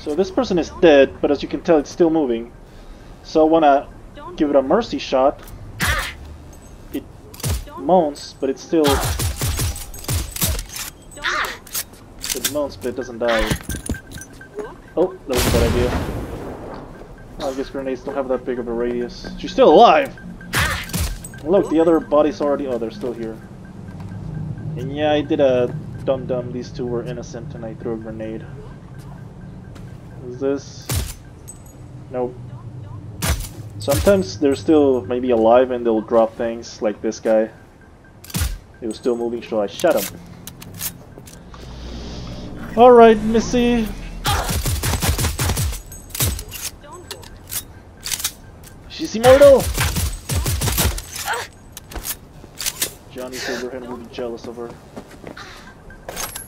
So this person is dead, but as you can tell, it's still moving. So I wanna give it a mercy shot. It moans, but it's still... It moans, but it doesn't die. Oh, that was a bad idea. I guess grenades don't have that big of a radius. She's still alive! Look, the other body's already... Oh, they're still here. And yeah, I did a dum-dum. These two were innocent and I threw a grenade. Is this... Nope. Sometimes they're still maybe alive and they'll drop things, like this guy. He was still moving, so I shot him. Alright, Missy. She's immortal! Johnny Silverhand will be jealous of her.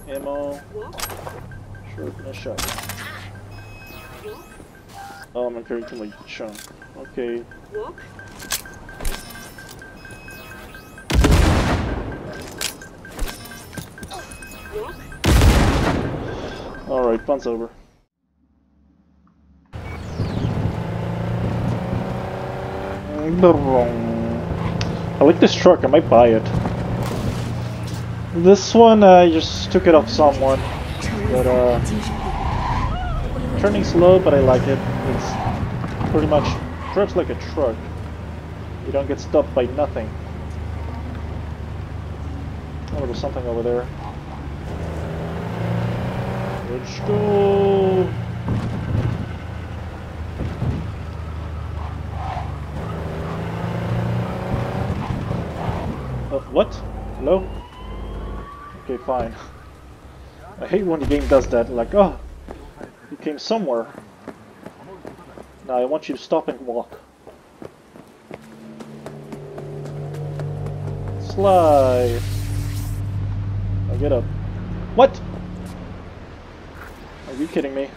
Ammo. Short and a shot. Oh, I'm carrying too much chunk. Okay. Walk. Alright, fun's over. I like this truck, I might buy it. This one, I just took it off someone. But, uh... Turning slow, but I like it. It's pretty much drives like a truck. You don't get stopped by nothing. Oh, there's something over there. Let's go! Uh, what? Hello? Okay, fine. I hate when the game does that, like, oh, you came somewhere. Now I want you to stop and walk. Slide. Now get up. What? Are you kidding me?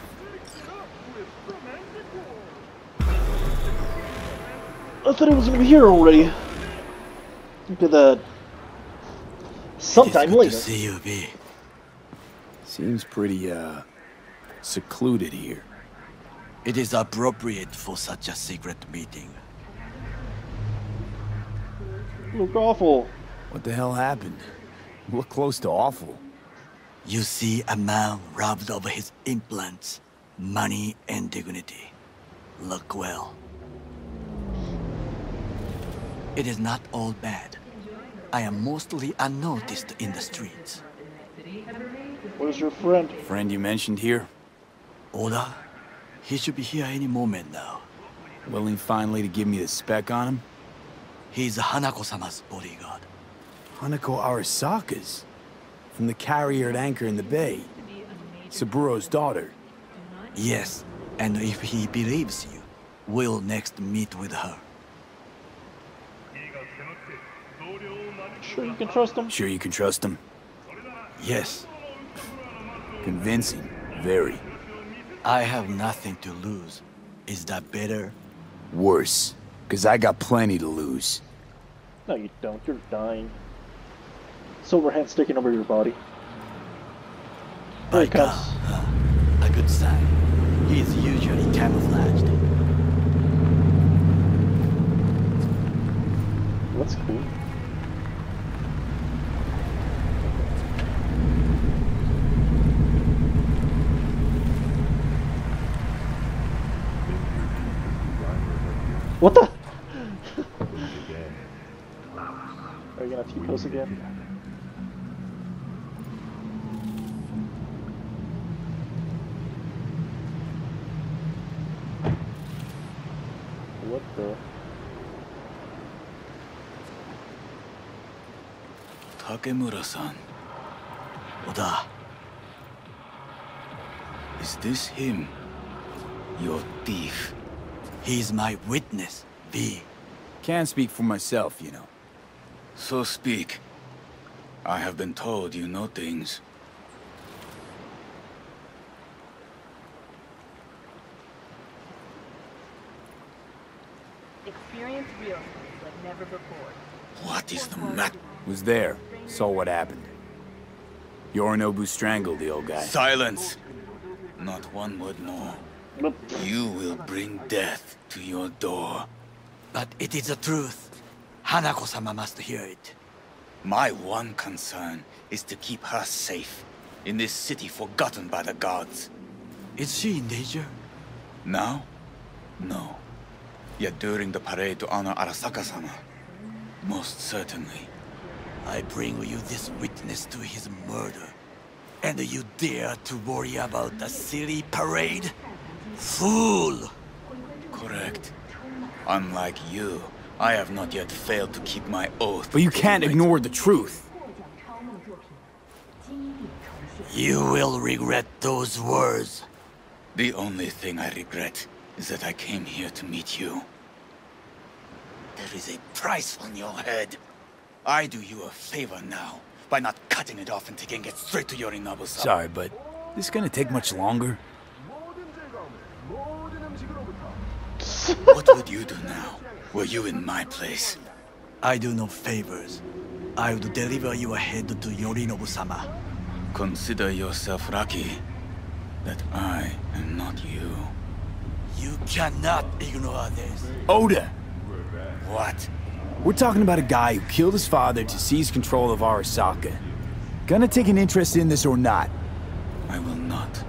I thought it was gonna be here already. Look at that. Sometime it's good later. To see you, B. Seems pretty, uh, secluded here. It is appropriate for such a secret meeting. Look awful. What the hell happened? Look close to awful. You see a man robbed of his implants, money and dignity. Look well. It is not all bad. I am mostly unnoticed in the streets. Where's your friend? Friend you mentioned here? Oda? He should be here any moment now. Willing finally to give me the spec on him? He's Hanako-sama's bodyguard. Hanako Arasaka's? From the carrier at anchor in the bay. Saburo's daughter. Yes, and if he believes you, we'll next meet with her. Sure you can trust him? Sure you can trust him? Yes, Convincing. Very. I have nothing to lose. Is that better? Worse. Cause I got plenty to lose. No, you don't. You're dying. Silverhand sticking over your body. Here By he comes. God, huh? a good sign. He is usually camouflaged. That's cool. What the? Are you gonna T-pose again? What the? Takemura-san. Oda, Is this him? Your thief. He's my witness, V. Can't speak for myself, you know. So speak. I have been told you know things. Experience real, but never before. What is the matter? Was there. Saw what happened. Yorinobu strangled the old guy. Silence! Not not one word more. You will bring death to your door. But it is the truth. Hanako-sama must hear it. My one concern is to keep her safe in this city forgotten by the gods. Is she in danger? Now? No. Yet during the parade to honor Arasaka-sama, most certainly. I bring you this witness to his murder. And you dare to worry about a silly parade? Fool! Correct. Unlike you, I have not yet failed to keep my oath. But you can't ignore the truth. You will regret those words. The only thing I regret is that I came here to meet you. There is a price on your head. I do you a favor now by not cutting it off and taking it straight to Yorinobu-sama. Sorry, but this is gonna take much longer? What would you do now? Were you in my place? I do no favors. I would deliver your head to Yorinobu-sama. Consider yourself lucky that I am not you. You cannot ignore this. Oda! What? We're talking about a guy who killed his father to seize control of Arasaka. Gonna take an interest in this or not? I will not.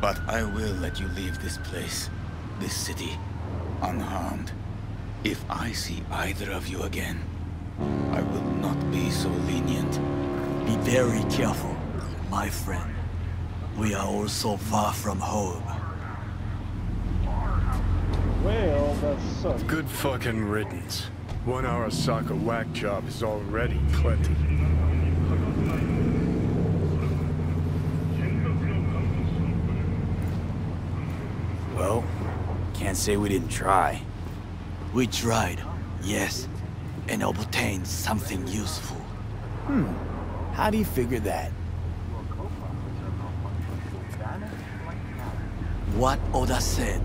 But I will let you leave this place, this city, unharmed. If I see either of you again, I will not be so lenient. Be very careful, my friend. We are all so far from home. well, that sucks. Good fucking riddance. One hour Arasaka whack job is already plenty. Well, can't say we didn't try. We tried, yes, and obtained something useful. Hmm, how do you figure that? What Oda said.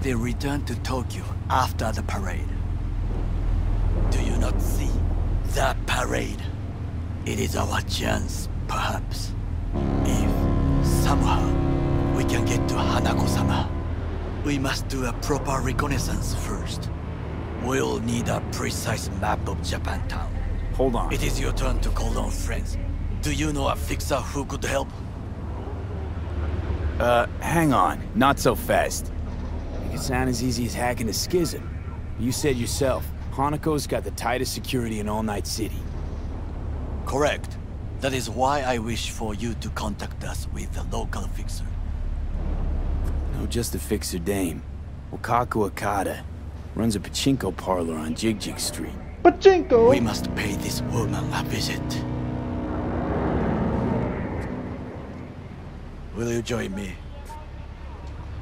They returned to Tokyo after the parade. Do you not see? That parade. It is our chance, perhaps. If, somehow, we can get to Hanako-sama. We must do a proper reconnaissance first. We'll need a precise map of Japantown. Hold on. It is your turn to call on friends. Do you know a fixer who could help? Uh, hang on. Not so fast. It sound as easy as hacking a schism. You said yourself, Hanako's got the tightest security in All Night City. Correct. That is why I wish for you to contact us with the local fixer. No, just a fixer dame. Wakako Okada. Runs a pachinko parlor on Jig Jig Street. Pachinko! We must pay this woman a visit. Will you join me?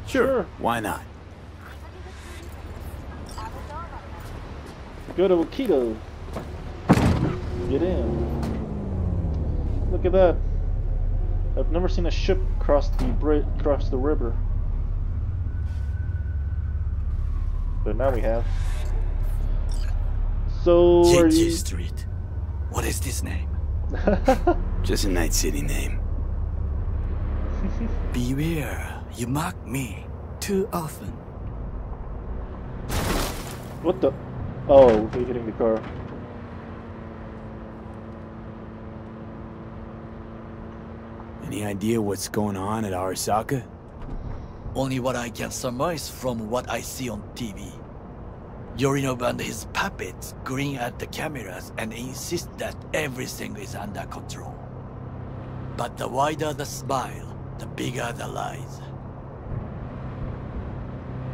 Sure. Why not? Go to Wakito. Get in. Look at that. I've never seen a ship cross the bri- cross the river. But now we have. So are you? Street. What is this name? Just a Night City name. Beware, you mock me too often. what the? Oh, he hitting the car. Any idea what's going on at Arasaka? Only what I can surmise from what I see on TV. Yorinobu and his puppets grin at the cameras and insist that everything is under control. But the wider the smile, the bigger the lies.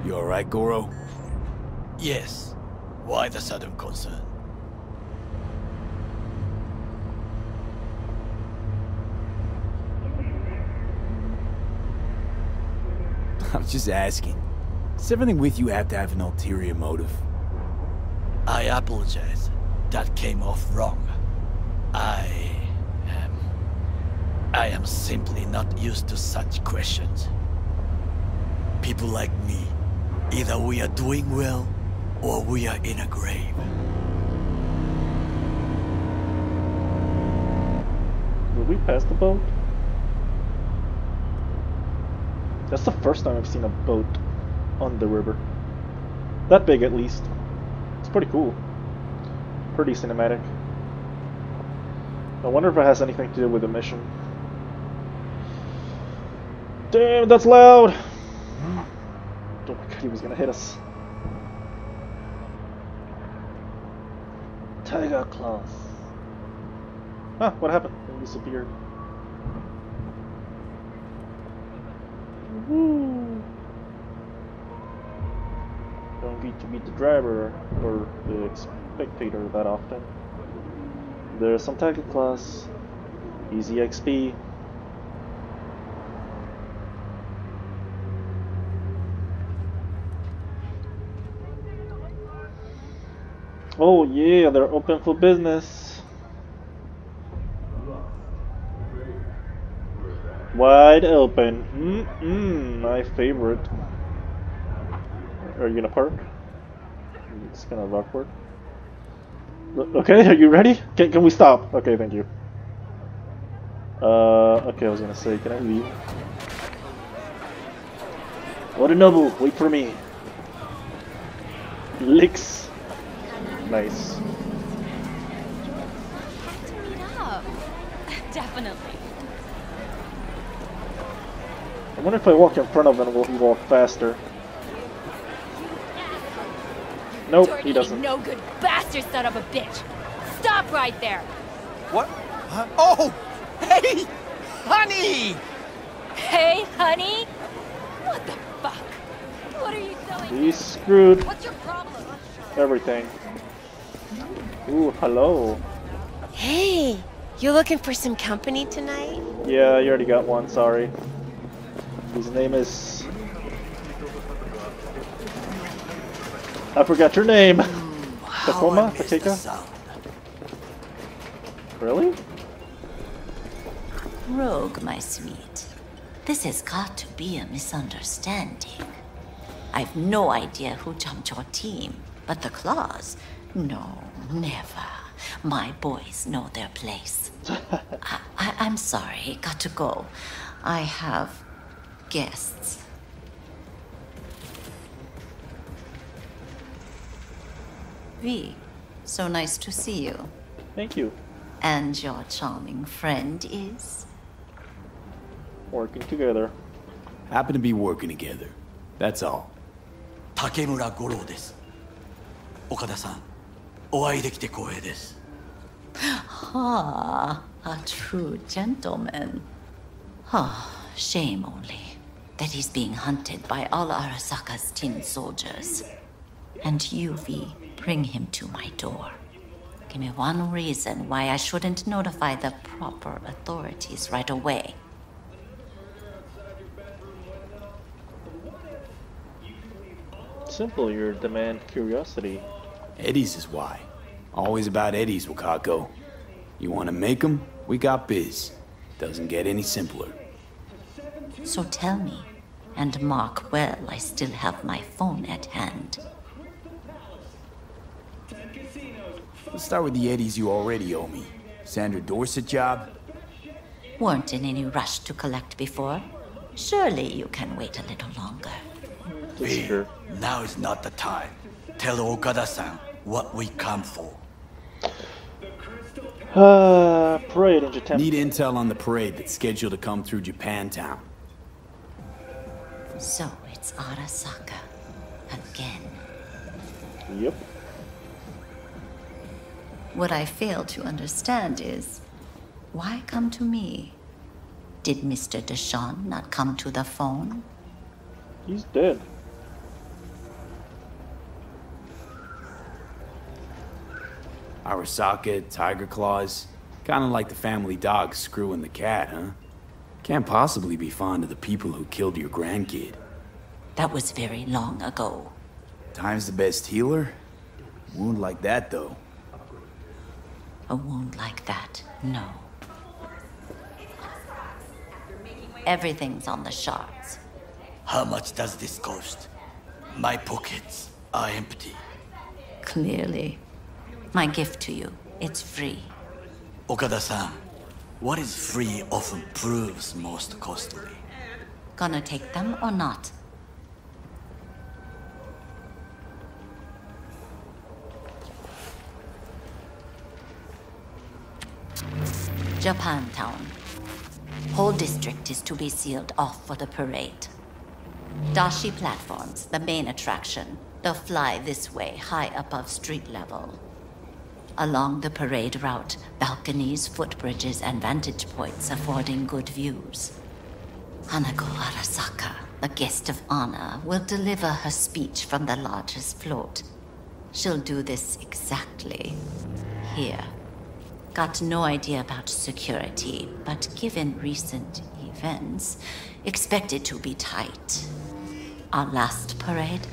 You alright, Goro? Yes, why the sudden concern? I was just asking. Does everything with you have to have an ulterior motive? I apologize. That came off wrong. I am... I am simply not used to such questions. People like me, either we are doing well, or we are in a grave. Will we pass the boat? That's the first time I've seen a boat on the river. That big, at least. It's pretty cool. Pretty cinematic. I wonder if it has anything to do with the mission. Damn, that's loud! Oh my god, he was gonna hit us. Tiger claws. Huh, what happened? It disappeared. Woo! Don't get to meet the driver or the spectator that often. There's some tiger claws. Easy XP. Oh yeah, they're open for business. Wide open. Mm mm, my favorite. Are you gonna park? It's kind of awkward. Okay, are you ready? Can, can we stop? Okay, thank you. Uh, okay, I was gonna say, can I leave? Orinobu, wait for me. Licks. Nice. Definitely. I wonder if I walk in front of him, will he walk faster? Nope, Jordan, he you doesn't. no good bastard son of a bitch. Stop right there. What? Huh? Oh! Hey! Honey! Hey, honey. What the fuck? What are you doing? He's screwed. What's your problem? Everything. Ooh, hello. Hey, you looking for some company tonight? Yeah, you already got one, sorry. His name is... I forgot your name. Hmm, how Tacoma? I Takeka? Really? Rogue, my sweet. This has got to be a misunderstanding. I've no idea who jumped your team, but the claws? No, never. My boys know their place. I, I, I'm sorry, got to go. I have guests. V, so nice to see you. Thank you. And your charming friend is? Working together. Happen to be working together. That's all. 竹村五郎です岡田さんお会いできて光栄です Ah, a true gentleman. Ah, shame only that he's being hunted by all Arasaka's tin soldiers. And you, V, bring him to my door. Give me one reason why I shouldn't notify the proper authorities right away. Simple, your demand curiosity. Eddie's is why. Always about Eddie's, Wakako. You want to make 'em? We got biz. Doesn't get any simpler. So tell me, and mark well I still have my phone at hand. Let's start with the Eddies you already owe me. Sandra Dorsett job? Weren't in any rush to collect before. Surely you can wait a little longer. This is true. Now is not the time. Tell Okada-san what we come for. Uh, parade in Japan. Need intel on the parade that's scheduled to come through Japantown. So it's Arasaka. Again. Yep. What I fail to understand is why come to me? Did Mr. Deshawn not come to the phone? He's dead. Arasaka, Tiger Claws. Kinda like the family dog screwing the cat, huh? Can't possibly be fond of the people who killed your grandkid. That was very long ago. Time's the best healer? Wound like that, though. A wound like that, no. Everything's on the shards. How much does this cost? My pockets are empty. Clearly. My gift to you, it's free. Okada-san, what is free often proves most costly. Gonna take them or not? Japantown. Whole district is to be sealed off for the parade. Dashi platforms, the main attraction. They'll fly this way, high above street level. Along the parade route, balconies, footbridges, and vantage points affording good views. Hanako Arasaka, the guest of honor, will deliver her speech from the largest float. She'll do this exactly here. Got no idea about security, but given recent events, expected to be tight. Our last parade,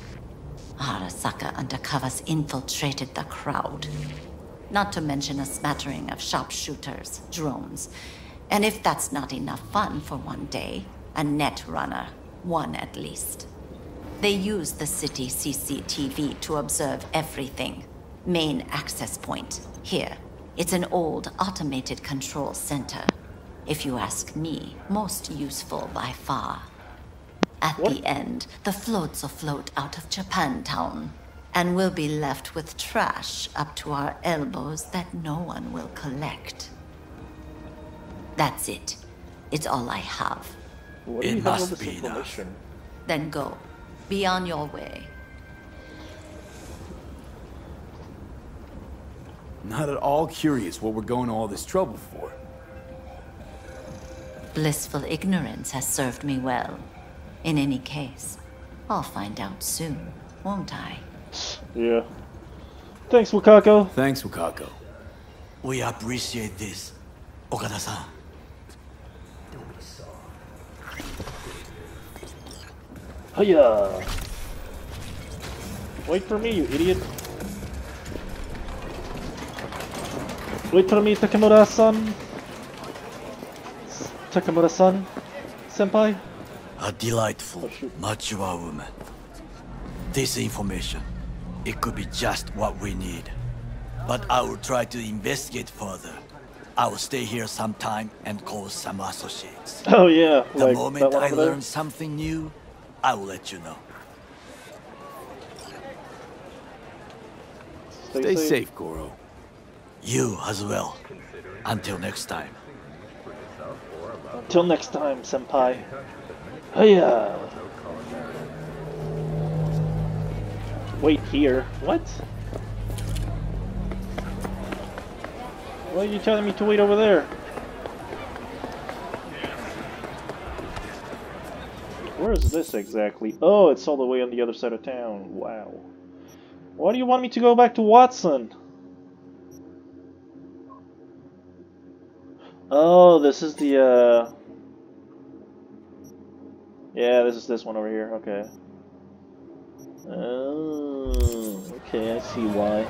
Arasaka undercovers infiltrated the crowd. Not to mention a smattering of sharpshooters, drones, and if that's not enough fun for one day, a net runner, one at least. They use the city CCTV to observe everything. Main access point, here. It's an old automated control center. If you ask me, most useful by far. At What? the end, the floats will float out of Japantown, and we'll be left with trash up to our elbows that no one will collect. That's it. It's all I have. What It you have must be enough. Then go. Be on your way. Not at all curious what we're going to all this trouble for. Blissful ignorance has served me well. In any case, I'll find out soon, won't I? Yeah. Thanks, Wakako. Thanks, Wakako. We appreciate this, Okada-san. Hiya! Wait for me, you idiot. Wait for me, Takemura-san. Takemura-san? Senpai? A delightful, Oh, mature woman. This information, it could be just what we need. But I will try to investigate further. I will stay here some time and call some associates. Oh yeah, The like moment that I there. learn something new, I will let you know. Stay safe, Goro. You as well. Until next time. Until next time, Senpai. Oh, Hiya! Wait here. What? Why are you telling me to wait over there? Where is this exactly? Oh, it's all the way on the other side of town. Wow. Why do you want me to go back to Watson? Oh, this is the, uh... Yeah, this is this one over here. Okay. Oh, okay, I see why.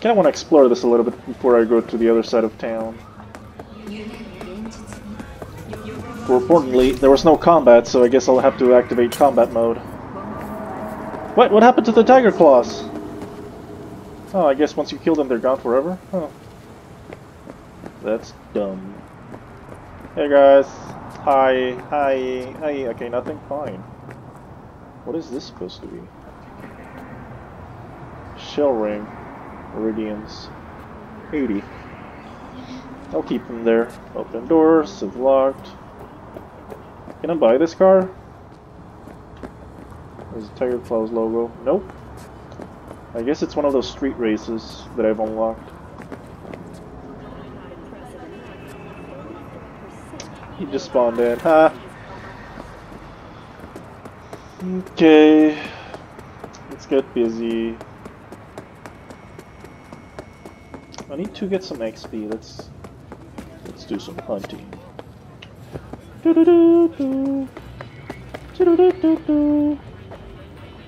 Kind of want to explore this a little bit before I go to the other side of town. More importantly, there was no combat, so I guess I'll have to activate combat mode. What? What happened to the tiger claws? Oh, I guess once you kill them, they're gone forever? Huh. That's dumb. Hey guys. Hi. Hi. Hi. Okay, nothing? Fine. What is this supposed to be? Shell ring. Iridiums. 80. I'll keep them there. Open doors. It's locked. Can I buy this car? There's a Tiger Claws logo. Nope. I guess it's one of those street races that I've unlocked. He just spawned in. huh? Okay. Let's get busy. I need to get some XP. Let's let's do some hunting. Do-do-do-do. Do-do-do-do-do.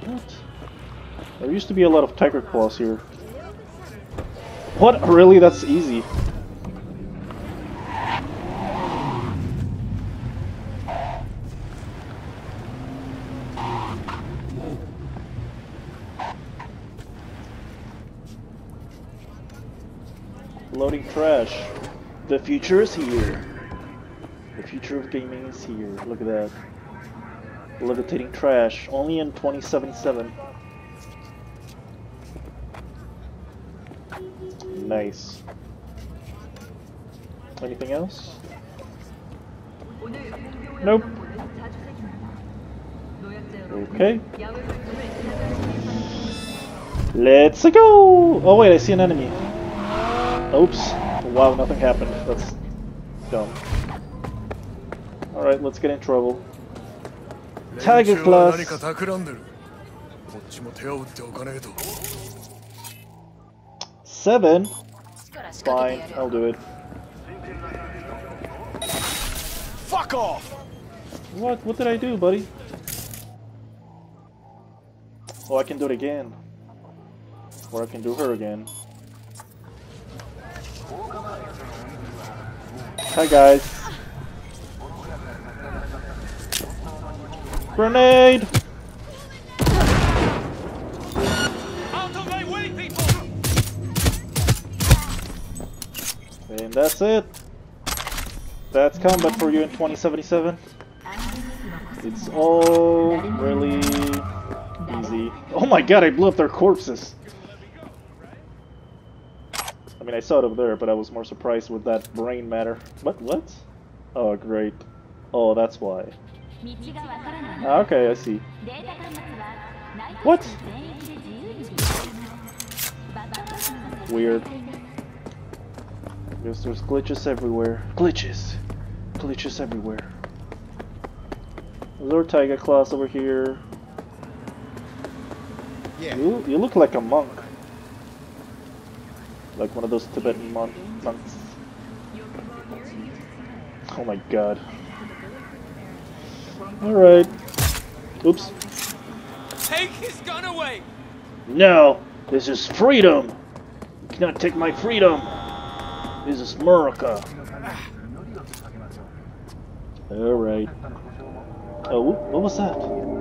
What? There used to be a lot of tiger claws here. What? Really? That's easy. Loading trash. The future is here. The future of gaming is here. Look at that. Levitating trash, only in 2077. Nice. Anything else? Nope. Okay. Let's go! Oh wait, I see an enemy. Oops. Wow, nothing happened. That's dumb. Alright, let's get in trouble. Tiger Claws! Seven? Fine, I'll do it. Fuck off! What? What did I do, buddy? Oh, I can do it again. Or I can do her again. Hi, guys. Grenade! And that's it. That's combat for you in 2077. It's all really easy. Oh my god, I blew up their corpses! I mean, I saw it over there, but I was more surprised with that brain matter. What? What? Oh, great. Oh, that's why. Ah, okay, I see. What? Weird. Because there's glitches everywhere. Glitches! Glitches everywhere. Lord Tiger Claws over here. Yeah. You, you look like a monk. Like one of those Tibetan mon monks. Oh my god. Alright. Oops. Take his gun away! No! This is freedom! You cannot take my freedom! This is America! Alright. Oh, what was that?